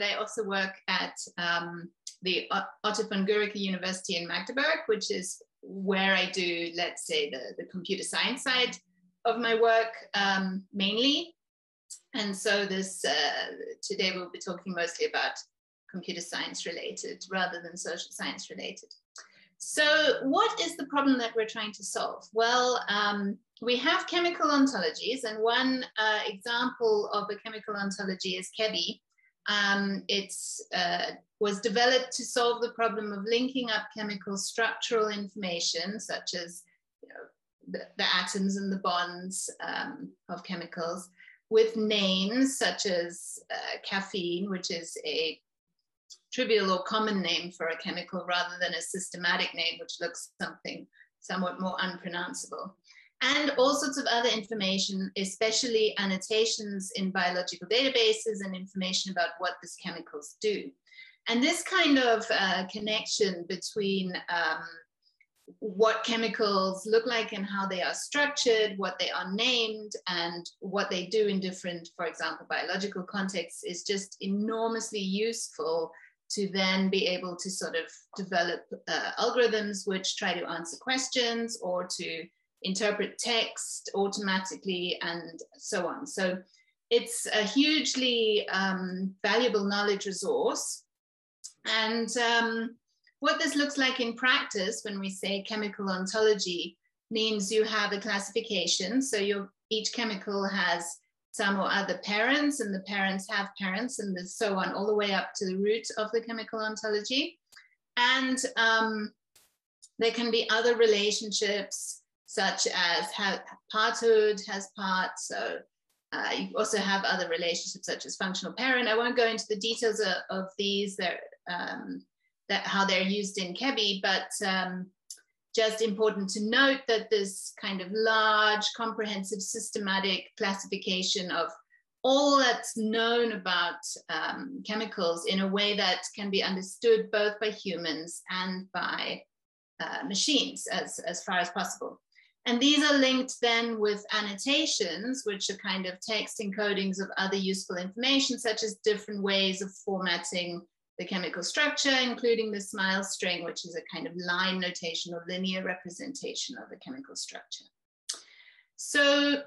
but I also work at um, the Otto von Guericke University in Magdeburg, which is where I do, let's say, the, the computer science side of my work um, mainly. And so this uh, today we'll be talking mostly about computer science related rather than social science related. So what is the problem that we're trying to solve? Well, um, we have chemical ontologies and one uh, example of a chemical ontology is ChEBI. Um, it uh, was developed to solve the problem of linking up chemical structural information such as you know, the, the, atoms and the bonds um, of chemicals with names such as uh, caffeine, which is a trivial or common name for a chemical rather than a systematic name, which looks something somewhat more unpronounceable. And all sorts of other information, especially annotations in biological databases and information about what these chemicals do. And this kind of uh, connection between um, what chemicals look like and how they are structured, what they are named, and what they do in different, for example, biological contexts is just enormously useful to then be able to sort of develop uh, algorithms which try to answer questions or to interpret text automatically and so on. So it's a hugely um, valuable knowledge resource. And um, what this looks like in practice when we say chemical ontology means you have a classification. So your, each chemical has some or other parents, and the parents have parents, and so on, all the way up to the root of the chemical ontology. And um, there can be other relationships, such as have, parthood has parts. So uh, you also have other relationships, such as functional parent. I won't go into the details of, of these, um, that how they're used in ChEBI, but um, just important to note that this kind of large, comprehensive, systematic classification of all that's known about um, chemicals in a way that can be understood both by humans and by uh, machines as, as far as possible. And these are linked then with annotations, which are kind of text encodings of other useful information, such as different ways of formatting the chemical structure, including the SMILE string, which is a kind of line notation or linear representation of the chemical structure. So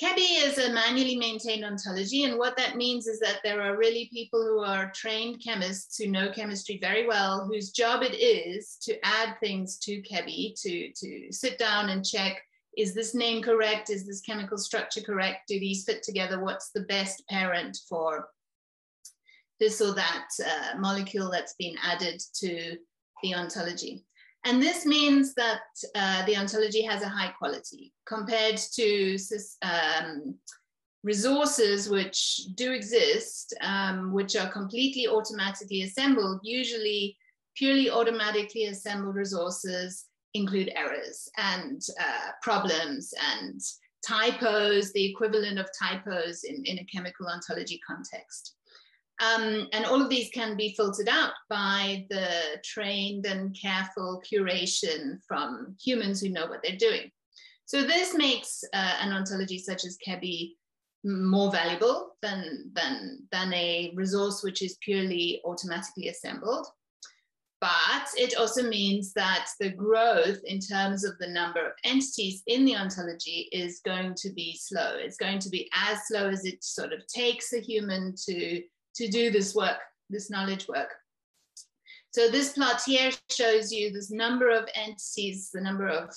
ChEBI is a manually maintained ontology, and what that means is that there are really people who are trained chemists who know chemistry very well, whose job it is to add things to ChEBI, to, to sit down and check, is this name correct? Is this chemical structure correct? Do these fit together? What's the best parent for this or that uh, molecule that's been added to the ontology. And this means that uh, the ontology has a high quality compared to um, resources which do exist, um, which are completely automatically assembled, usually purely automatically assembled resources include errors and uh, problems and typos, the equivalent of typos in, in a chemical ontology context. Um, and all of these can be filtered out by the trained and careful curation from humans who know what they're doing. So this makes uh, an ontology such as ChEBI more valuable than, than, than a resource which is purely automatically assembled. But it also means that the growth in terms of the number of entities in the ontology is going to be slow. It's going to be as slow as it sort of takes a human to to do this work, this knowledge work. So this plot here shows you this number of entities, the number of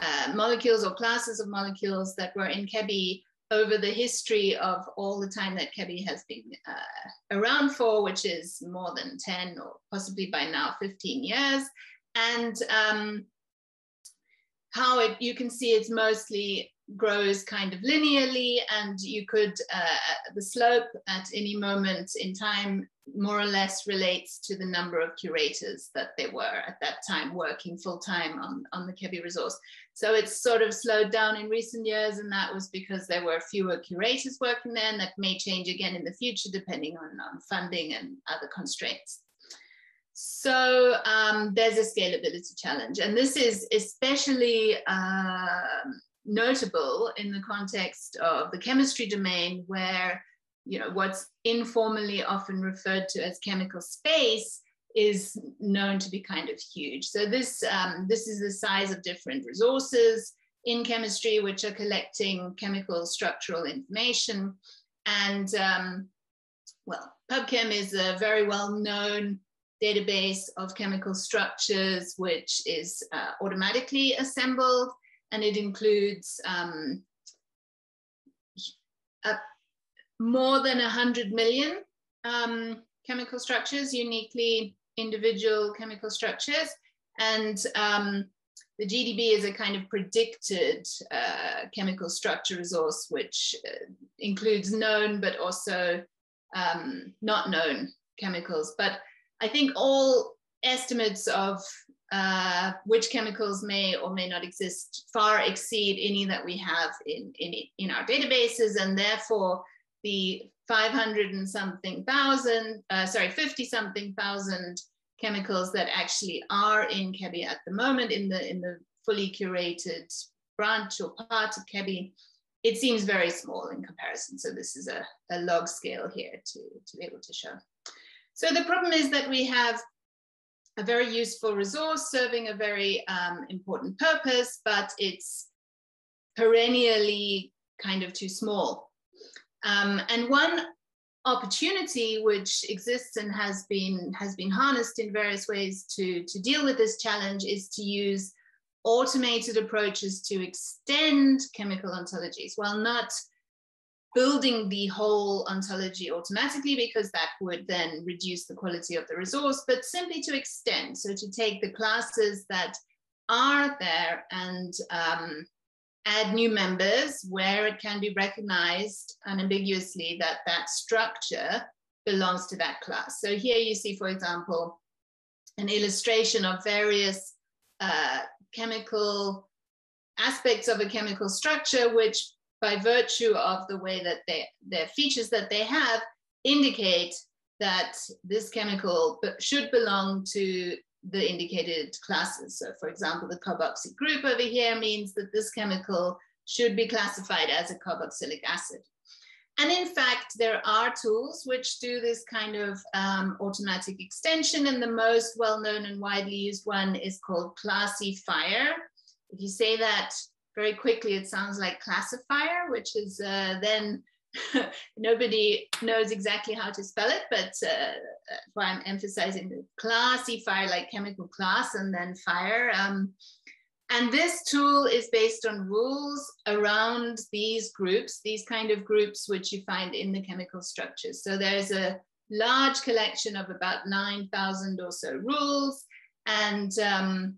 uh, molecules or classes of molecules that were in ChEBI over the history of all the time that ChEBI has been uh, around for, which is more than 10 or possibly by now 15 years. And um, how it, you can see it's mostly grows kind of linearly and you could, uh, the slope at any moment in time more or less relates to the number of curators that there were at that time working full time on, on the ChEBI resource. So it's sort of slowed down in recent years and that was because there were fewer curators working there and that may change again in the future depending on, on funding and other constraints. So um, there's a scalability challenge and this is especially uh, notable in the context of the chemistry domain where you know, what's informally often referred to as chemical space is known to be kind of huge. So this, um, this is the size of different resources in chemistry, which are collecting chemical structural information. And um, well, PubChem is a very well-known database of chemical structures, which is uh, automatically assembled, and it includes um, a, more than 100 million um, chemical structures, uniquely individual chemical structures. And um, the GDB is a kind of predicted uh, chemical structure resource, which uh, includes known but also um, not known chemicals. But I think all estimates of uh, which chemicals may or may not exist far exceed any that we have in, in, in our databases, and therefore the 500 and something thousand, uh, sorry, 50 something thousand chemicals that actually are in ChEBI at the moment in the, in the fully curated branch or part of ChEBI, it seems very small in comparison. So this is a, a log scale here to, to be able to show. So the problem is that we have a very useful resource serving a very um, important purpose, but it's perennially kind of too small. Um, and one opportunity which exists and has been has been harnessed in various ways to to deal with this challenge is to use automated approaches to extend chemical ontologies while not building the whole ontology automatically because that would then reduce the quality of the resource, but simply to extend. So to take the classes that are there and um, add new members where it can be recognized unambiguously that that structure belongs to that class. So here you see, for example, an illustration of various uh, chemical aspects of a chemical structure, which by virtue of the way that they, their features that they have indicate that this chemical should belong to the indicated classes. So for example, the carboxy group over here means that this chemical should be classified as a carboxylic acid. And in fact, there are tools which do this kind of um, automatic extension. And the most well-known and widely used one is called ClassyFire. If you say that very quickly, it sounds like classifier, which is uh, then nobody knows exactly how to spell it, but uh, why I'm emphasizing the ClassyFire like chemical class and then fire. Um, and this tool is based on rules around these groups, these kind of groups which you find in the chemical structures. So there's a large collection of about 9,000 or so rules. And um,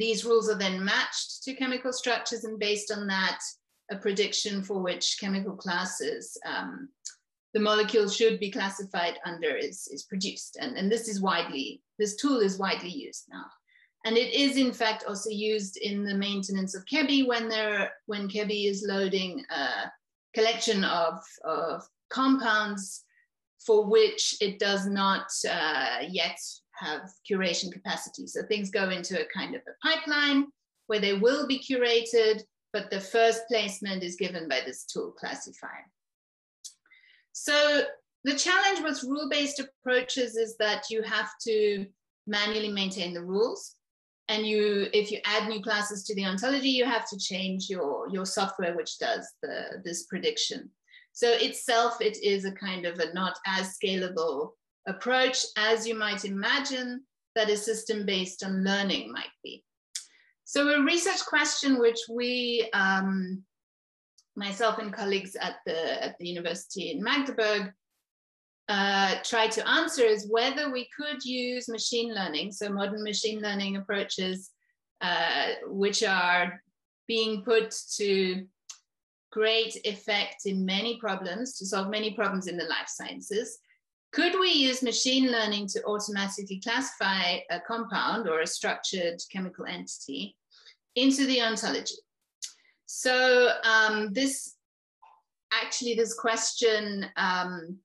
these rules are then matched to chemical structures and based on that, a prediction for which chemical classes um, the molecule should be classified under is, is produced. And, and this is widely, this tool is widely used now. And it is in fact also used in the maintenance of ChEBI when there, when ChEBI is loading a collection of, of compounds for which it does not uh, yet have curation capacity. So things go into a kind of a pipeline where they will be curated, but the first placement is given by this tool ClassyFire. So the challenge with rule-based approaches is that you have to manually maintain the rules. And you, if you add new classes to the ontology, you have to change your, your software, which does the, this prediction. So itself, it is a kind of a not as scalable approach as you might imagine that a system based on learning might be. So a research question which we, um, myself and colleagues at the, at the University in Magdeburg, uh, try to answer is whether we could use machine learning, so modern machine learning approaches, uh, which are being put to great effect in many problems, to solve many problems in the life sciences. Could we use machine learning to automatically classify a compound or a structured chemical entity into the ontology. So um, this actually, this question um,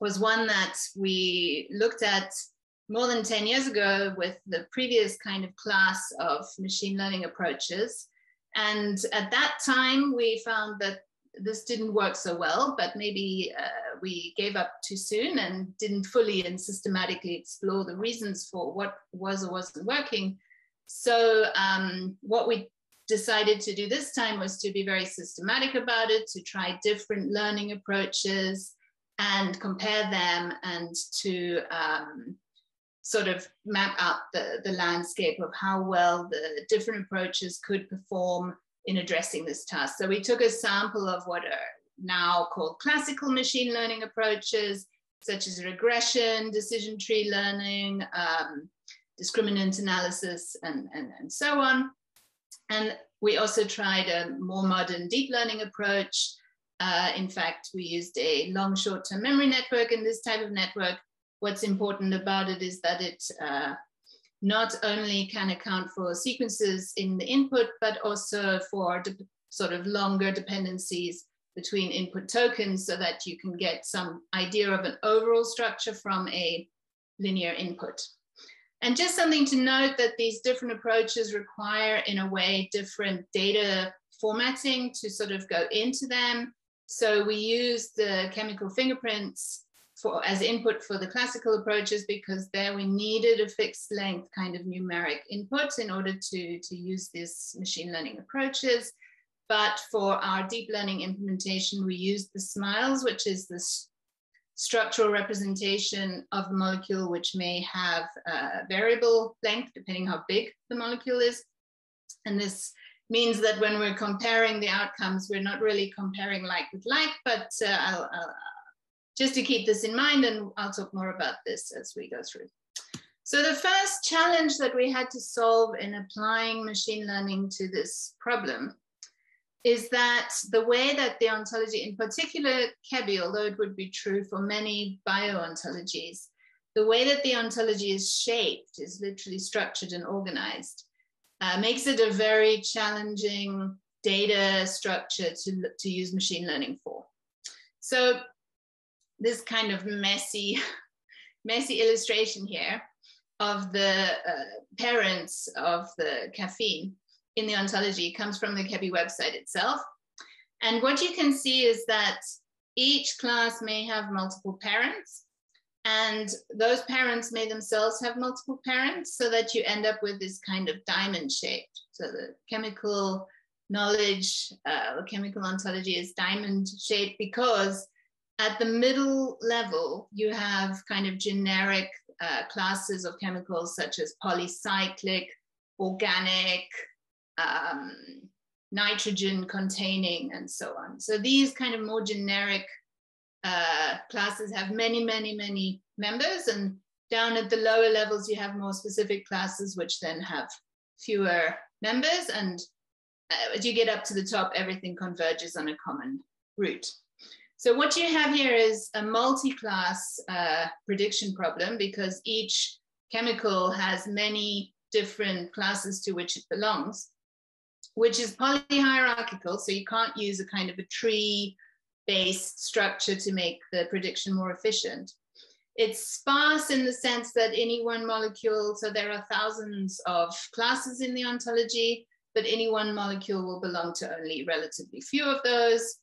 was one that we looked at more than 10 years ago with the previous kind of class of machine learning approaches. And at that time, we found that this didn't work so well, but maybe uh, we gave up too soon and didn't fully and systematically explore the reasons for what was or wasn't working. So um, what we decided to do this time was to be very systematic about it, to try different learning approaches and compare them and to um, sort of map out the, the landscape of how well the different approaches could perform in addressing this task. So we took a sample of what are now called classical machine learning approaches, such as regression, decision tree learning, um, discriminant analysis, and, and, and so on. And we also tried a more modern deep learning approach. Uh, in fact, we used a long short-term memory network in this type of network. What's important about it is that it uh, not only can account for sequences in the input, but also for sort of longer dependencies between input tokens so that you can get some idea of an overall structure from a linear input. And just something to note that these different approaches require, in a way, different data formatting to sort of go into them. So we use the chemical fingerprints for as input for the classical approaches because there we needed a fixed length kind of numeric input in order to, to use these machine learning approaches. But for our deep learning implementation, we used the SMILES, which is this structural representation of the molecule, which may have a variable length depending how big the molecule is. And this means that when we're comparing the outcomes, we're not really comparing like with like, but uh, I'll, I'll, just to keep this in mind, and I'll talk more about this as we go through. So the first challenge that we had to solve in applying machine learning to this problem is that the way that the ontology, in particular CheBI, although it would be true for many bio-ontologies, the way that the ontology is shaped, is literally structured and organized, uh, makes it a very challenging data structure to, to use machine learning for. So this kind of messy, messy illustration here of the uh, parents of the caffeine in the ontology comes from the CheBI website itself. And what you can see is that each class may have multiple parents and those parents may themselves have multiple parents so that you end up with this kind of diamond shape. So the chemical knowledge uh, or chemical ontology is diamond shaped because at the middle level, you have kind of generic uh, classes of chemicals such as polycyclic, organic, um, nitrogen containing, and so on. So these kind of more generic uh, classes have many, many, many members. And down at the lower levels, you have more specific classes, which then have fewer members. And uh, as you get up to the top, everything converges on a common root. So what you have here is a multi-class uh, prediction problem because each chemical has many different classes to which it belongs, which is polyhierarchical. So you can't use a kind of a tree-based structure to make the prediction more efficient. It's sparse in the sense that any one molecule, so there are thousands of classes in the ontology, but any one molecule will belong to only relatively few of those.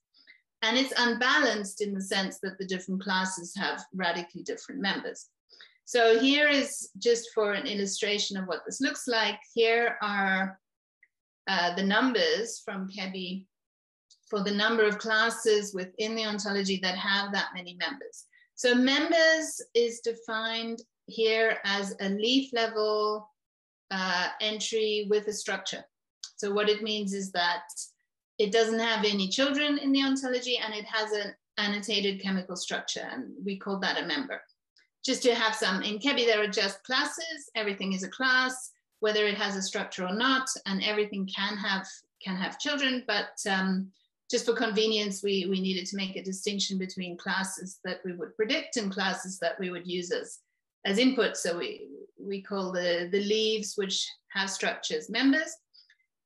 And it's unbalanced in the sense that the different classes have radically different members. So here is just for an illustration of what this looks like. Here are uh, the numbers from CheBI for the number of classes within the ontology that have that many members. So members is defined here as a leaf level uh, entry with a structure. So what it means is that it doesn't have any children in the ontology and it has an annotated chemical structure and we call that a member. Just to have some, in CheBI there are just classes, everything is a class, whether it has a structure or not, and everything can have can have children, but um, just for convenience, we, we needed to make a distinction between classes that we would predict and classes that we would use as, as input. So we, we call the, the leaves, which have structures, members,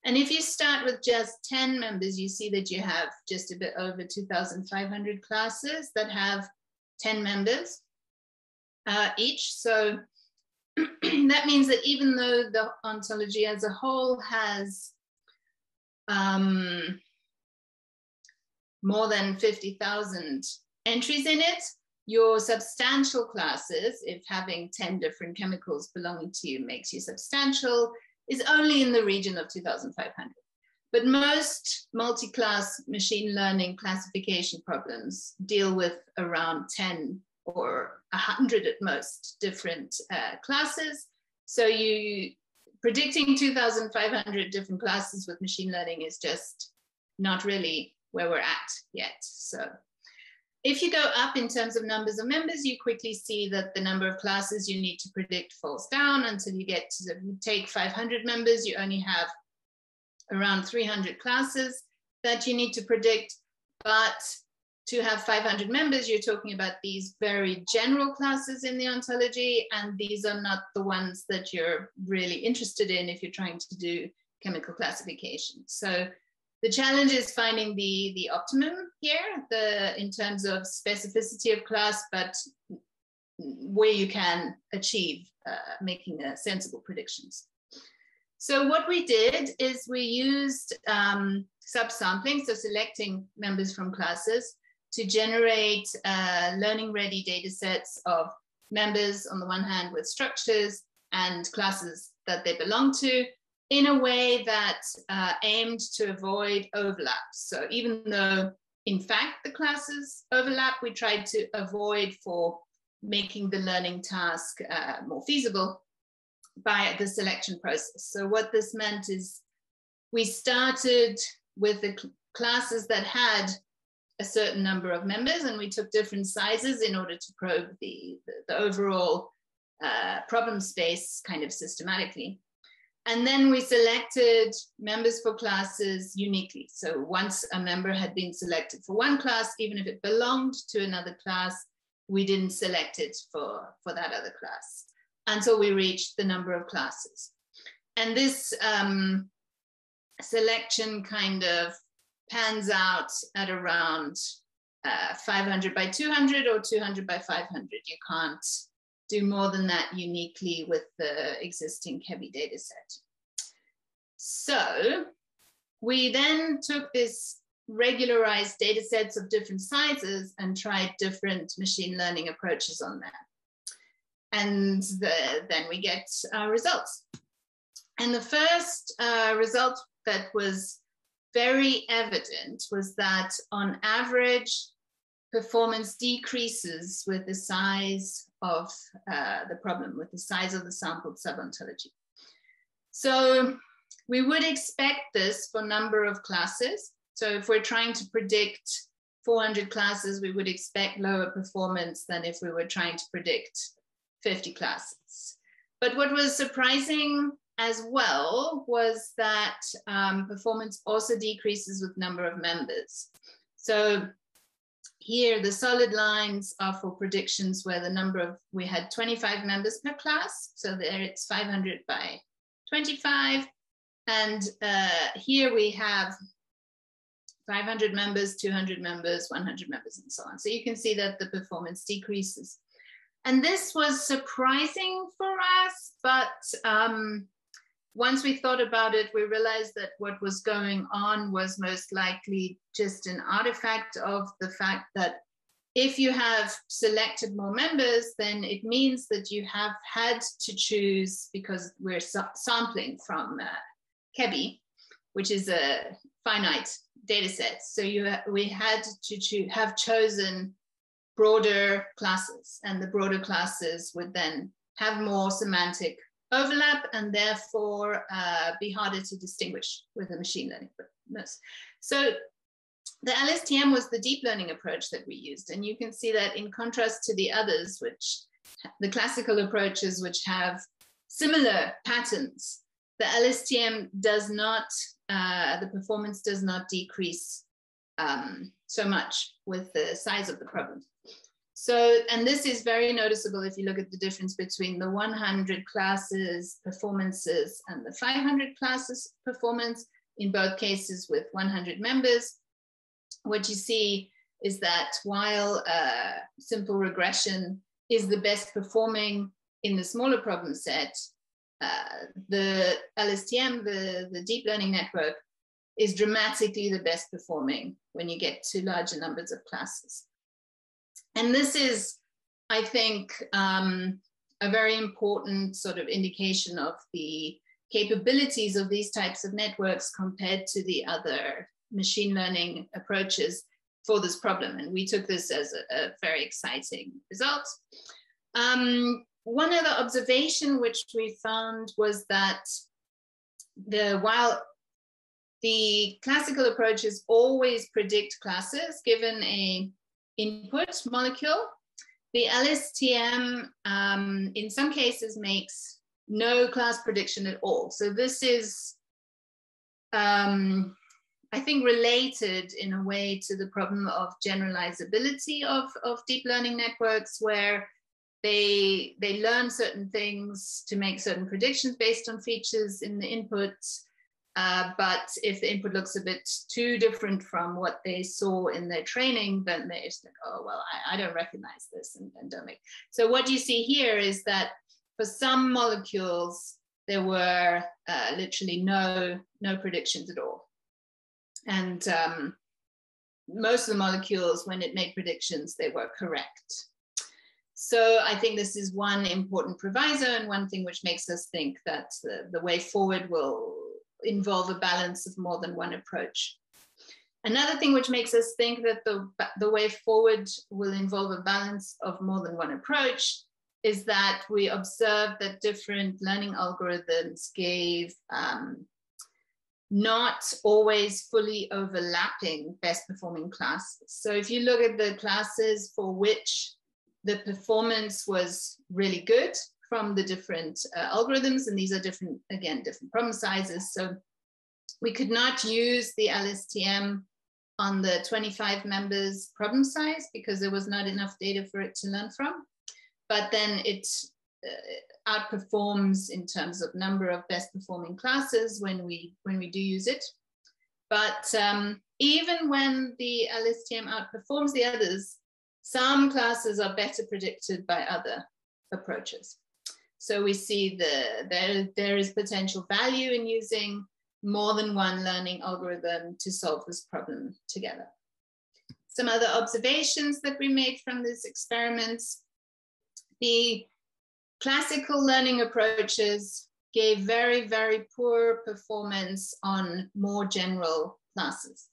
and if you start with just 10 members, you see that you have just a bit over 2,500 classes that have 10 members uh, each. So that means that even though the ontology as a whole has um, more than 50,000 entries in it, your substantial classes, if having 10 different chemicals belonging to you makes you substantial, is only in the region of 2,500. But most multi-class machine learning classification problems deal with around 10 or 100 at most different uh, classes. So you predicting 2,500 different classes with machine learning is just not really where we're at yet. So if you go up in terms of numbers of members, you quickly see that the number of classes you need to predict falls down until you get to, take 500 members, you only have around 300 classes that you need to predict. But to have 500 members, you're talking about these very general classes in the ontology, and these are not the ones that you're really interested in if you're trying to do chemical classification. So the challenge is finding the, the optimum here, the, in terms of specificity of class, but where you can achieve uh, making uh, sensible predictions. So what we did is we used um, subsampling, so selecting members from classes to generate uh, learning ready data sets of members on the one hand with structures and classes that they belong to in a way that uh, aimed to avoid overlaps. So even though in fact the classes overlap, we tried to avoid for making the learning task uh, more feasible by the selection process. So what this meant is we started with the cl classes that had a certain number of members and we took different sizes in order to probe the, the, the overall uh, problem space kind of systematically. And then we selected members for classes uniquely. So once a member had been selected for one class, even if it belonged to another class, we didn't select it for, for that other class until we reached the number of classes. And this um, selection kind of pans out at around uh, 500 by 200 or 200 by 500. You can't do more than that uniquely with the existing ChEBI data set. So we then took this regularized data sets of different sizes and tried different machine learning approaches on them. And the, then we get our results. And the first uh, result that was very evident was that on average, performance decreases with the size of uh, the problem, with the size of the sampled subontology. So we would expect this for number of classes. So if we're trying to predict 400 classes, we would expect lower performance than if we were trying to predict 50 classes. But what was surprising as well was that um, performance also decreases with number of members. So here, the solid lines are for predictions where the number of, we had 25 members per class. So there it's 500 by 25. And uh, here we have 500 members, 200 members, 100 members, and so on. So you can see that the performance decreases. And this was surprising for us, but um, once we thought about it, we realized that what was going on was most likely just an artifact of the fact that if you have selected more members, then it means that you have had to choose, because we're sampling from uh, ChEBI, which is a finite data set. So you we had to cho have chosen broader classes, and the broader classes would then have more semantic overlap and therefore uh, be harder to distinguish with a machine learning. approach. So the LSTM was the deep learning approach that we used. And you can see that in contrast to the others, which the classical approaches, which have similar patterns, the LSTM does not, uh, the performance does not decrease um, so much with the size of the problem. So, and this is very noticeable if you look at the difference between the 100 classes performances and the 500 classes performance in both cases with 100 members. What you see is that while uh, simple regression is the best performing in the smaller problem set, uh, the LSTM, the, the deep learning network, is dramatically the best performing when you get to larger numbers of classes. And this is, I think, um, a very important sort of indication of the capabilities of these types of networks compared to the other machine learning approaches for this problem. And we took this as a, a very exciting result. Um, one other observation which we found was that the while the classical approaches always predict classes given a input molecule, the LSTM um, in some cases makes no class prediction at all. So this is, um, I think, related in a way to the problem of generalizability of, of deep learning networks where they, they learn certain things to make certain predictions based on features in the inputs. Uh, but if the input looks a bit too different from what they saw in their training, then they just like, oh, well, I, I don't recognize this and, and don't make. So what you see here is that for some molecules, there were uh, literally no, no predictions at all. And um, most of the molecules, when it made predictions, they were correct. So I think this is one important proviso and one thing which makes us think that the, the way forward will involve a balance of more than one approach. Another thing which makes us think that the, the way forward will involve a balance of more than one approach is that we observed that different learning algorithms gave um, not always fully overlapping best performing classes. So if you look at the classes for which the performance was really good from the different uh, algorithms, and these are different, again, different problem sizes. So we could not use the LSTM on the 25 members problem size because there was not enough data for it to learn from. But then it uh, outperforms in terms of number of best performing classes when we when we do use it. But um, even when the LSTM outperforms the others, some classes are better predicted by other approaches. So we see the, there, there is potential value in using more than one learning algorithm to solve this problem together. Some other observations that we made from these experiments. The classical learning approaches gave very, very poor performance on more general classes.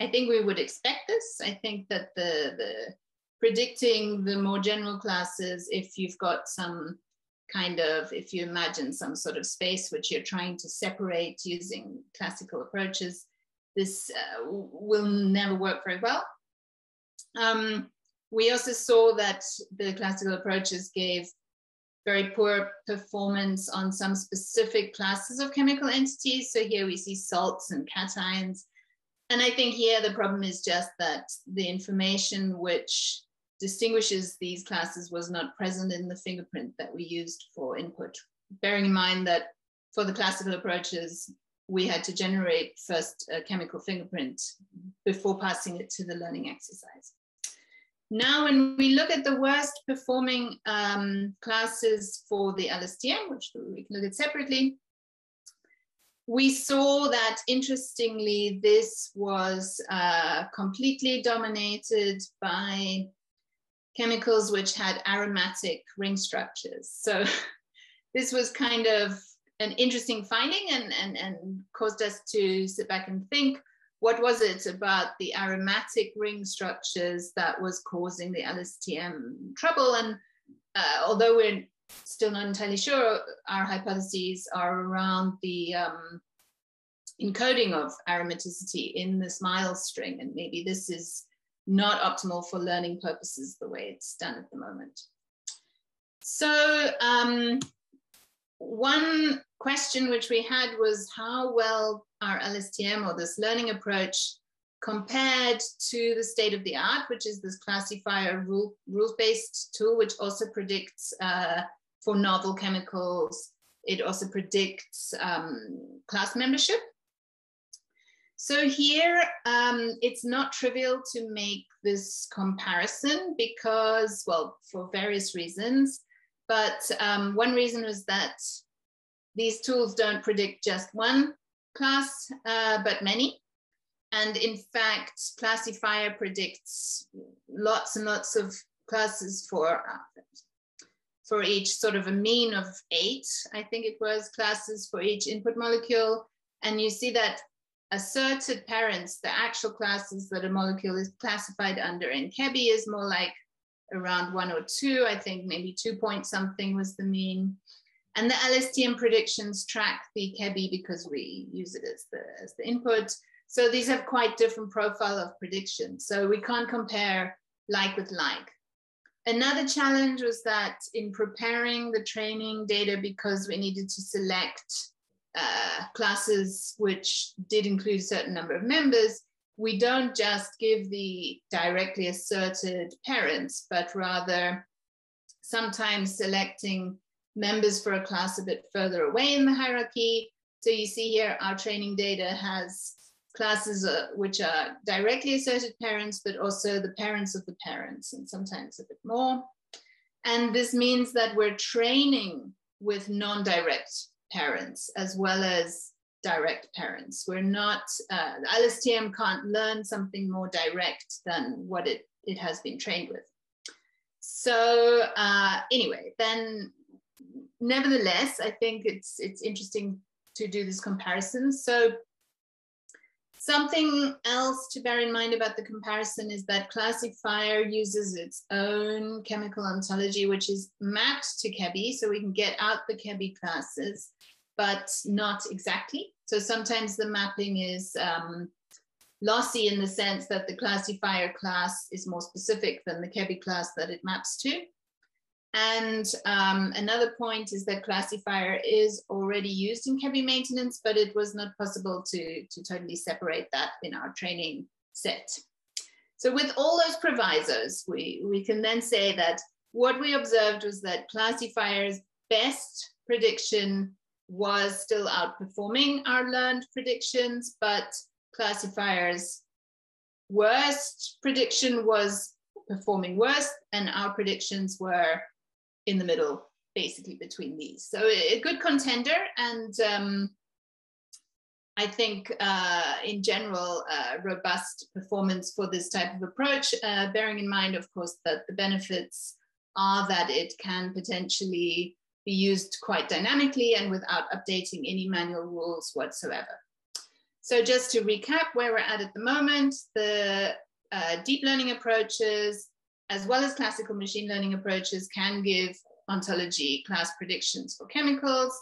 I think we would expect this. I think that the, the predicting the more general classes, if you've got some kind of, if you imagine some sort of space which you're trying to separate using classical approaches, this uh, will never work very well. Um, we also saw that the classical approaches gave very poor performance on some specific classes of chemical entities. So here we see salts and cations. And I think here the problem is just that the information which distinguishes these classes was not present in the fingerprint that we used for input. Bearing in mind that for the classical approaches, we had to generate first a chemical fingerprint before passing it to the learning exercise. Now, when we look at the worst performing um, classes for the LSTM, which we can look at separately, we saw that interestingly, this was uh, completely dominated by chemicals which had aromatic ring structures. So this was kind of an interesting finding and, and, and caused us to sit back and think, what was it about the aromatic ring structures that was causing the LSTM trouble? And uh, although we're still not entirely sure, our hypotheses are around the um, encoding of aromaticity in the SMILES string. And maybe this is not optimal for learning purposes the way it's done at the moment. So um, one question which we had was how well our LSTM or this learning approach compared to the state of the art, which is this ClassyFire rule, rules-based tool, which also predicts uh, for novel chemicals. It also predicts um, class membership. So here, um, it's not trivial to make this comparison because, well, for various reasons. But um, one reason was that these tools don't predict just one class, uh, but many. And in fact, ClassyFire predicts lots and lots of classes for, uh, for each sort of a mean of eight, I think it was, classes for each input molecule. And you see that asserted parents, the actual classes that a molecule is classified under in CheBI is more like around one or two, I think maybe two point something was the mean. And the LSTM predictions track the CheBI because we use it as the, as the input. So these have quite different profile of prediction. So we can't compare like with like. Another challenge was that in preparing the training data, because we needed to select uh, classes which did include a certain number of members, we don't just give the directly asserted parents, but rather sometimes selecting members for a class a bit further away in the hierarchy. So you see here, our training data has classes uh, which are directly asserted parents, but also the parents of the parents, and sometimes a bit more. And this means that we're training with non-direct parents as well as direct parents. We're not, uh, LSTM can't learn something more direct than what it, it has been trained with. So uh, anyway, then nevertheless, I think it's, it's interesting to do this comparison. So Something else to bear in mind about the comparison is that ClassyFire uses its own chemical ontology, which is mapped to CheBI, so we can get out the CheBI classes, but not exactly. So sometimes the mapping is um, lossy in the sense that the ClassyFire class is more specific than the CheBI class that it maps to. And um, another point is that ClassyFire is already used in CheBI maintenance, but it was not possible to, to totally separate that in our training set. So with all those provisos, we, we can then say that what we observed was that ClassyFire's best prediction was still outperforming our learned predictions, but ClassyFire's worst prediction was performing worse, and our predictions were in the middle, basically between these. So a good contender, and um, I think uh, in general, uh, robust performance for this type of approach, uh, bearing in mind, of course, that the benefits are that it can potentially be used quite dynamically and without updating any manual rules whatsoever. So just to recap where we're at at the moment, the uh, deep learning approaches as well as classical machine learning approaches, can give ontology class predictions for chemicals.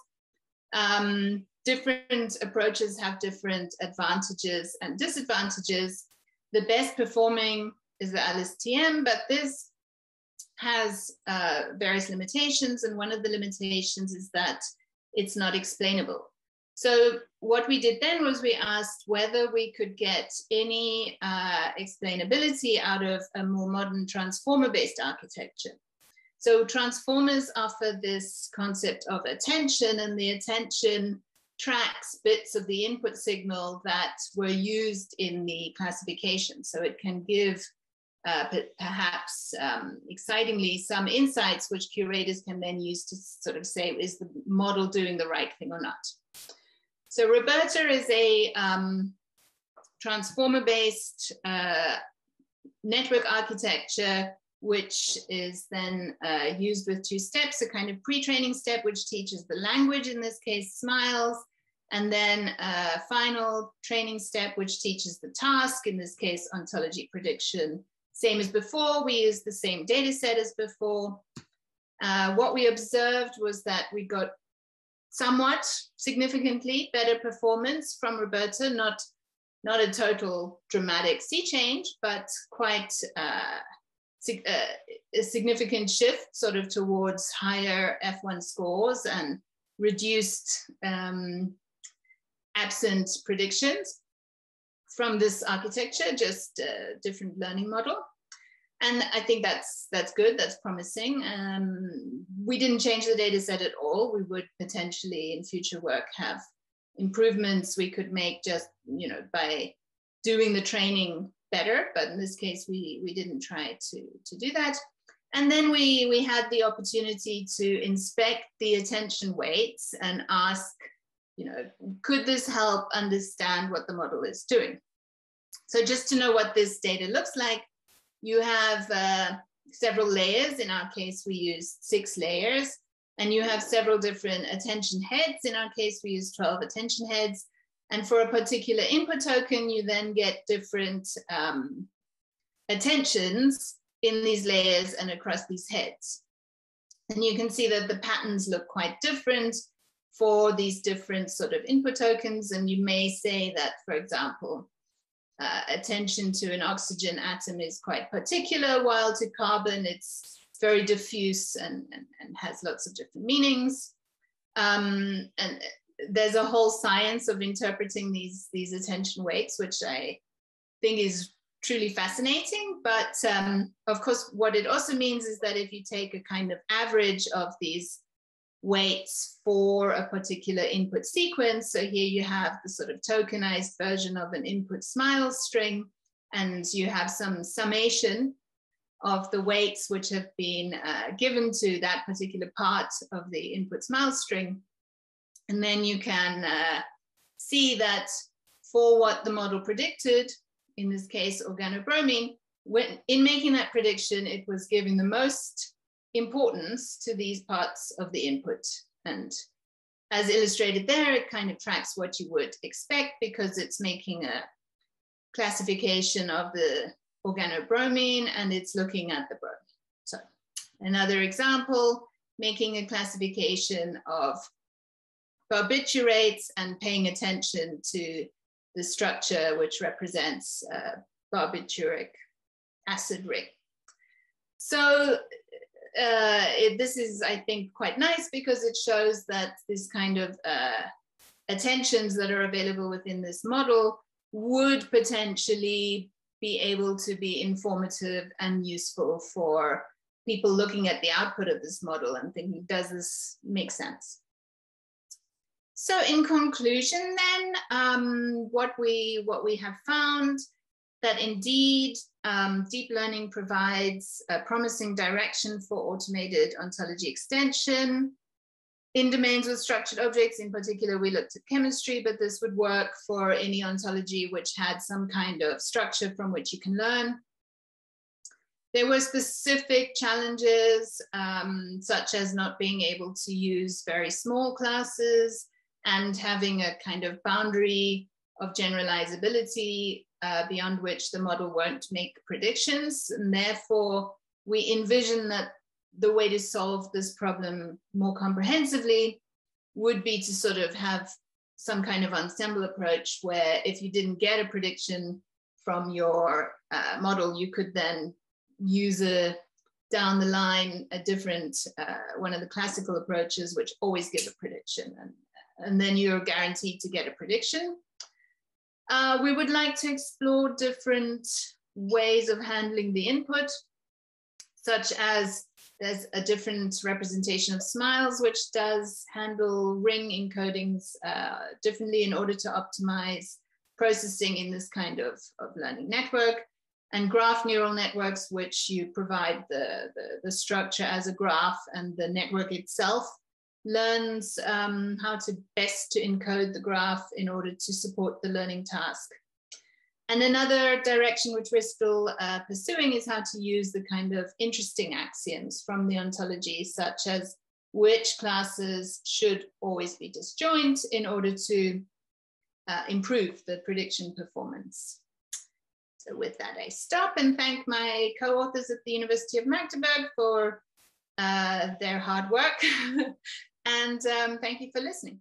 Um, different approaches have different advantages and disadvantages. The best performing is the LSTM, but this has uh, various limitations. And one of the limitations is that it's not explainable. So what we did then was we asked whether we could get any uh, explainability out of a more modern transformer-based architecture. So transformers offer this concept of attention and the attention tracks bits of the input signal that were used in the classification. So it can give uh, perhaps um, excitingly some insights which curators can then use to sort of say, is the model doing the right thing or not? So RoBERTa is a um, transformer-based uh, network architecture, which is then uh, used with two steps, a kind of pre-training step, which teaches the language, in this case, smiles, and then a final training step, which teaches the task, in this case, ontology prediction. Same as before, we used the same data set as before. Uh, what we observed was that we got somewhat significantly better performance from RoBERTa, not, not a total dramatic sea change, but quite uh, sig uh, a significant shift sort of towards higher F1 scores and reduced um, absent predictions from this architecture, just a different learning model and I think that's that's good. That's promising. Um, we didn't change the data set at all. We would potentially in future work have improvements we could make just you know by doing the training better. But in this case, we we didn't try to to do that. And then we we had the opportunity to inspect the attention weights and ask, you know, could this help understand what the model is doing? So just to know what this data looks like, you have uh, several layers. In our case, we use six layers. And you have several different attention heads. In our case, we use 12 attention heads. And for a particular input token, you then get different um, attentions in these layers and across these heads. And you can see that the patterns look quite different for these different sort of input tokens. And you may say that, for example, uh, attention to an oxygen atom is quite particular, while to carbon it's very diffuse and, and, and has lots of different meanings. Um, and there's a whole science of interpreting these, these attention weights, which I think is truly fascinating. But um, of course, what it also means is that if you take a kind of average of these weights for a particular input sequence, so here you have the sort of tokenized version of an input SMILES string, and you have some summation of the weights which have been uh, given to that particular part of the input SMILES string. And then you can uh, see that for what the model predicted, in this case, organobromine, when in making that prediction, it was giving the most importance to these parts of the input. And as illustrated there, it kind of tracks what you would expect because it's making a classification of the organobromine and it's looking at the bromine. So another example, making a classification of barbiturates and paying attention to the structure which represents uh, barbituric acid ring. So uh, it, this is, I think, quite nice because it shows that this kind of uh, attentions that are available within this model would potentially be able to be informative and useful for people looking at the output of this model and thinking, does this make sense? So in conclusion then, um, what, we, what we have found that indeed um, deep learning provides a promising direction for automated ontology extension. In domains with structured objects, in particular, we looked at chemistry, but this would work for any ontology which had some kind of structure from which you can learn. There were specific challenges, um, such as not being able to use very small classes, and having a kind of boundary of generalizability uh, beyond which the model won't make predictions. And therefore, we envision that the way to solve this problem more comprehensively would be to sort of have some kind of ensemble approach where if you didn't get a prediction from your uh, model, you could then use a down the line a different uh, one of the classical approaches which always give a prediction and and then you're guaranteed to get a prediction. Uh, we would like to explore different ways of handling the input, such as there's a different representation of SMILES, which does handle ring encodings uh, differently in order to optimize processing in this kind of, of learning network. And graph neural networks, which you provide the, the, the structure as a graph and the network itself learns um, how to best to encode the graph in order to support the learning task. And another direction which we're still uh, pursuing is how to use the kind of interesting axioms from the ontology, such as which classes should always be disjoint in order to uh, improve the prediction performance. So with that, I stop and thank my co-authors at the University of Magdeburg for uh, their hard work And um, thank you for listening.